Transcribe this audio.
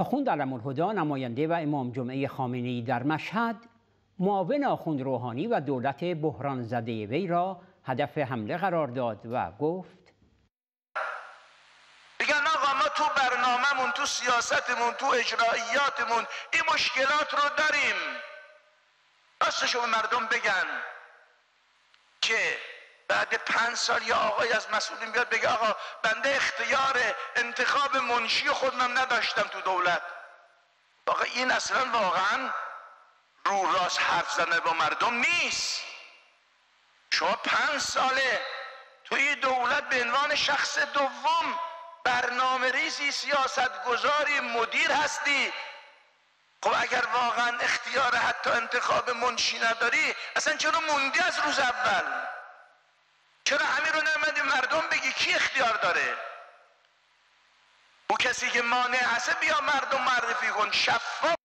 آخوند علم الهدا نماینده و امام جمعه خامنه در مشهد معاون آخوند روحانی و دولت بحران زده وی را هدف حمله قرار داد و گفت میگن آقا ما تو برنامهمون تو سیاستمون تو اجراییاتمون این مشکلات رو داریم. راستشو به مردم بگن. بعد پنج سال یا آقای از مسئولین بیاد بگه آقا بنده اختیار انتخاب منشی خودم نداشتم تو دولت. آقا این اصلا واقعا رو راست حرف زنه با مردم نیست. شما پنج ساله توی دولت به عنوان شخص دوم برنامه ریزی سیاست گذاری مدیر هستی. خب اگر واقعا اختیار حتی انتخاب منشی نداری اصلا چرا موندی از روز اول؟ چرا همین رو نمیدی مردم بگی؟ کی اختیار داره؟ او کسی که مانع هسته بیا مردم معرفی کن. شفاف